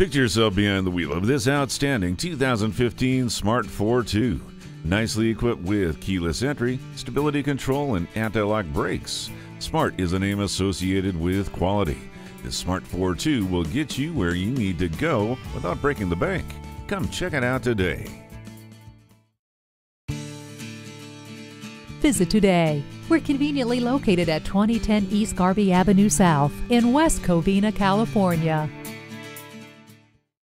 Picture yourself behind the wheel of this outstanding 2015 Smart 4 Nicely equipped with keyless entry, stability control, and anti lock brakes. Smart is a name associated with quality. The Smart 4 will get you where you need to go without breaking the bank. Come check it out today. Visit today. We're conveniently located at 2010 East Garvey Avenue South in West Covina, California.